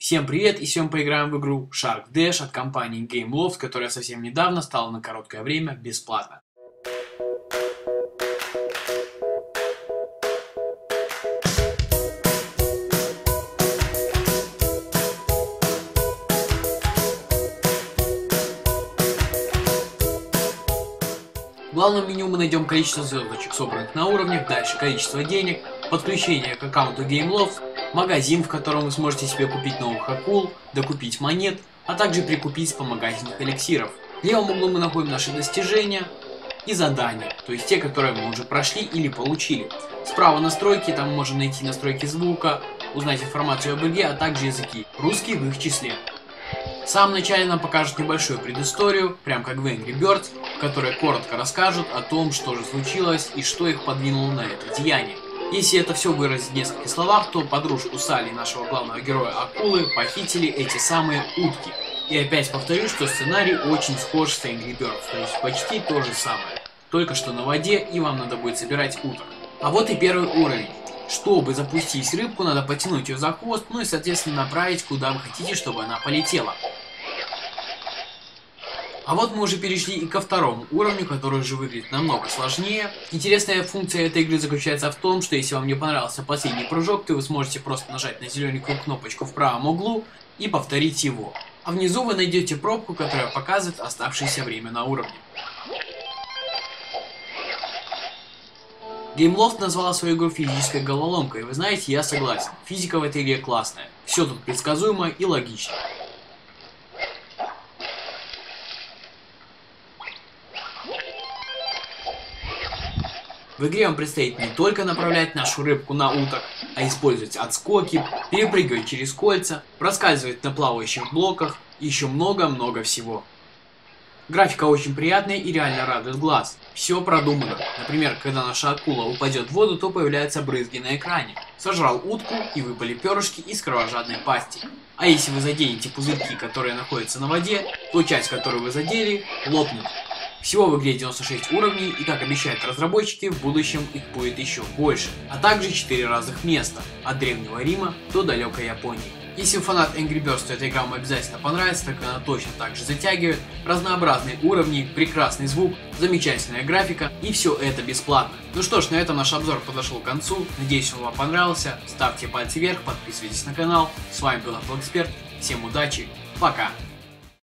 Всем привет и сегодня поиграем в игру Shark Dash от компании Gameloft, которая совсем недавно стала на короткое время бесплатно. В главном меню мы найдем количество звездочек, собранных на уровнях, дальше количество денег, подключение к аккаунту Gameloft, магазин, в котором вы сможете себе купить новых акул, докупить монет, а также прикупить вспомогательных эликсиров. В левом углу мы находим наши достижения и задания, то есть те, которые мы уже прошли или получили. Справа настройки, там можно найти настройки звука, узнать информацию об игре, а также языки, русский в их числе. В самом начале нам покажут небольшую предысторию, прям как в Angry Birds, в которой коротко расскажут о том, что же случилось и что их подвинуло на это деяние. Если это все выразить в нескольких словах, то подружку Салли, нашего главного героя Акулы, похитили эти самые утки. И опять повторю, что сценарий очень схож с Angry Birds, то есть почти то же самое. Только что на воде, и вам надо будет собирать уток. А вот и первый уровень. Чтобы запустить рыбку, надо потянуть ее за хвост, ну и соответственно направить, куда вы хотите, чтобы она полетела. А вот мы уже перешли и ко второму уровню, который уже выглядит намного сложнее. Интересная функция этой игры заключается в том, что если вам не понравился последний прыжок, то вы сможете просто нажать на зелененькую кнопочку в правом углу и повторить его. А внизу вы найдете пробку, которая показывает оставшееся время на уровне. Gameloft назвала свою игру физической головоломкой, и вы знаете, я согласен. Физика в этой игре классная. Все тут предсказуемо и логично. В игре вам предстоит не только направлять нашу рыбку на уток, а использовать отскоки, перепрыгивать через кольца, проскальзывать на плавающих блоках и еще много-много всего. Графика очень приятная и реально радует глаз. Все продумано. Например, когда наша акула упадет в воду, то появляются брызги на экране. Сожрал утку и выпали перышки из кровожадной пасти. А если вы заденете пузырьки, которые находятся на воде, то часть, которую вы задели, лопнет. Всего в игре 96 уровней, и как обещают разработчики, в будущем их будет еще больше, а также 4 разных места, от Древнего Рима до далекой Японии. Если фанат Angry Birds, то эта игра вам обязательно понравится, так как она точно так же затягивает, разнообразные уровни, прекрасный звук, замечательная графика и все это бесплатно. Ну что ж, на этом наш обзор подошел к концу, надеюсь он вам понравился, ставьте пальцы вверх, подписывайтесь на канал, с вами был Apple Эксперт, всем удачи, пока!